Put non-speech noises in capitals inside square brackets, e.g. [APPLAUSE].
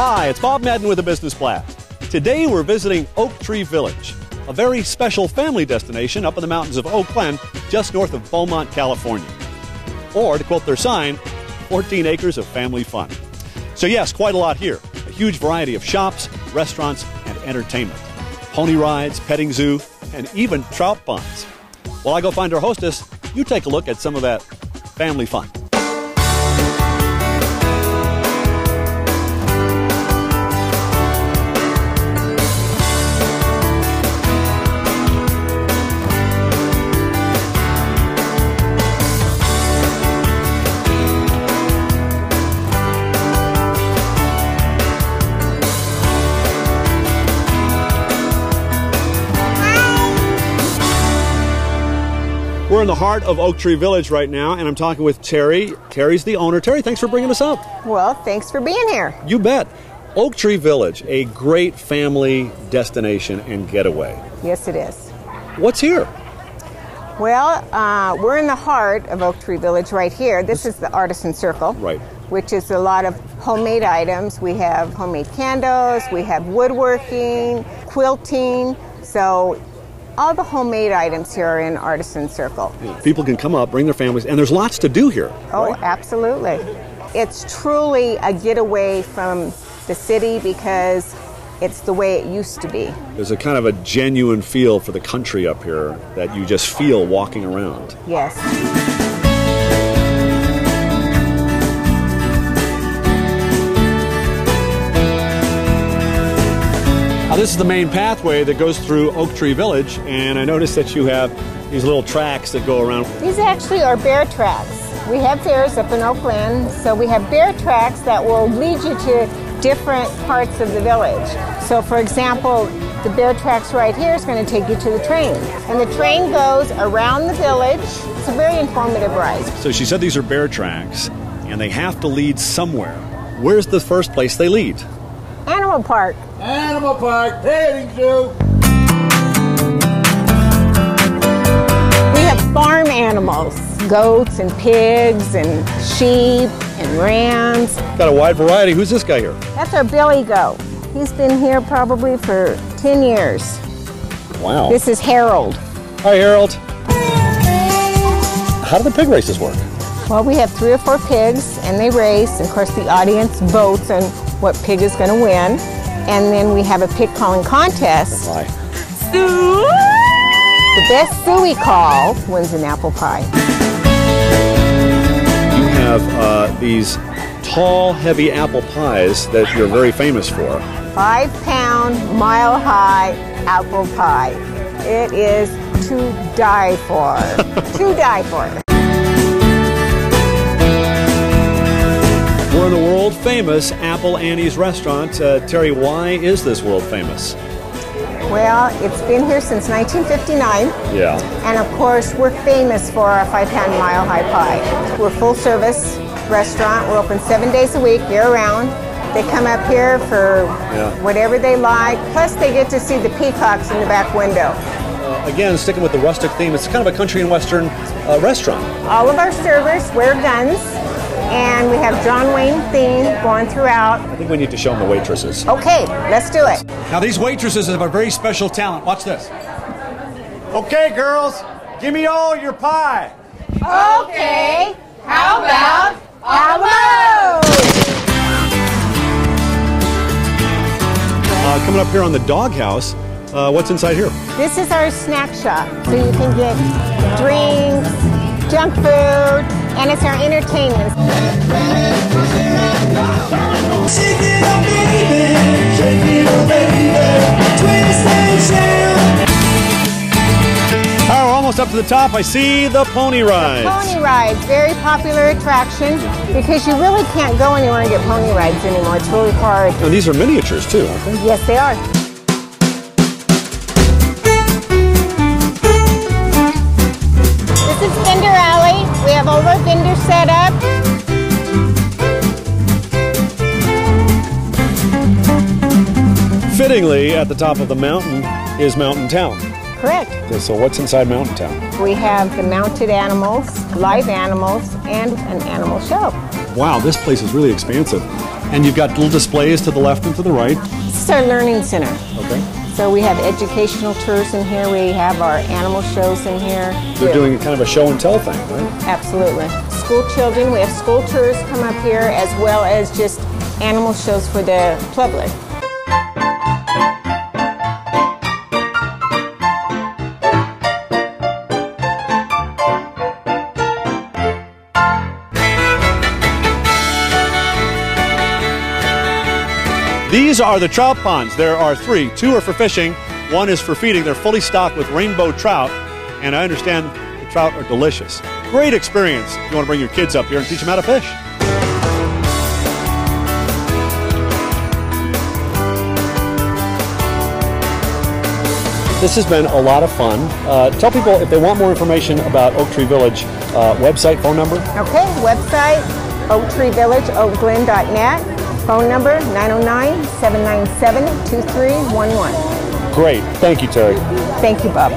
Hi, it's Bob Madden with a Business Blast. Today we're visiting Oak Tree Village, a very special family destination up in the mountains of Oak Glen, just north of Beaumont, California. Or, to quote their sign, 14 acres of family fun. So, yes, quite a lot here. A huge variety of shops, restaurants, and entertainment. Pony rides, petting zoo, and even trout ponds. While I go find our hostess, you take a look at some of that family fun. We're in the heart of Oak Tree Village right now, and I'm talking with Terry. Terry's the owner. Terry, thanks for bringing us up. Well, thanks for being here. You bet. Oak Tree Village, a great family destination and getaway. Yes, it is. What's here? Well, uh, we're in the heart of Oak Tree Village right here. This is the Artisan Circle. Right. Which is a lot of homemade items. We have homemade candles, we have woodworking, quilting. So all the homemade items here are in Artisan Circle. People can come up, bring their families, and there's lots to do here. Oh, right? absolutely. It's truly a getaway from the city because it's the way it used to be. There's a kind of a genuine feel for the country up here that you just feel walking around. Yes. This is the main pathway that goes through Oak Tree Village, and I noticed that you have these little tracks that go around. These actually are bear tracks. We have fairs up in Oak Glen, so we have bear tracks that will lead you to different parts of the village. So, for example, the bear tracks right here is going to take you to the train. And the train goes around the village. It's a very informative ride. So she said these are bear tracks, and they have to lead somewhere. Where's the first place they lead? Animal Park. Animal Park, petting zoo. We have farm animals goats and pigs and sheep and rams. Got a wide variety. Who's this guy here? That's our Billy Goat. He's been here probably for 10 years. Wow. This is Harold. Hi, Harold. How do the pig races work? Well, we have three or four pigs and they race. Of course, the audience votes on what pig is going to win. And then we have a pig calling contest. Sue! The best suey call wins an apple pie. You have uh, these tall, heavy apple pies that you're very famous for. Five pound, mile high apple pie. It is to die for. [LAUGHS] to die for. World famous Apple Annie's restaurant. Uh, Terry, why is this world famous? Well, it's been here since 1959. Yeah. And of course, we're famous for our five pound mile high pie. We're full service restaurant. We're open seven days a week, year round. They come up here for Yeah. whatever they like. Plus, they get to see the peacocks in the back window. Uh, again, sticking with the rustic theme, it's kind of a country and western uh, restaurant. All of our servers wear guns, and we have John Wayne theme going throughout. I think we need to show them the waitresses. Okay, let's do it. Now, these waitresses have a very special talent. Watch this. Okay, girls, give me all your pie. Okay, how about hello? Uh, coming up here on the doghouse, uh, what's inside here? This is our snack shop, so you can get drinks, junk food, and it's our entertainment. Oh, we're almost up to the top. I see the pony rides. Pony rides, very popular attraction because you really can't go anywhere and get pony rides anymore. It's really hard. And these are miniatures too, aren't they? Yes, they are. Fittingly, at the top of the mountain is Mountain Town. Correct. Okay, so what's inside Mountain Town? We have the mounted animals, live animals, and an animal show. Wow, this place is really expansive. And you've got little displays to the left and to the right. This is our learning center. Okay. So we have educational tours in here. We have our animal shows in here. They're doing kind of a show and tell thing, right? Absolutely. School children, we have school tours come up here as well as just animal shows for the public. These are the trout ponds. There are three. Two are for fishing, one is for feeding. They're fully stocked with rainbow trout, and I understand the trout are delicious. Great experience you want to bring your kids up here and teach them how to fish. This has been a lot of fun. Uh, tell people if they want more information about Oak Tree Village, uh, website, phone number. Okay, website oaktreevillage.oakglen.net. Phone number 909 797 2311. Great. Thank you, Terry. Thank you, Bob.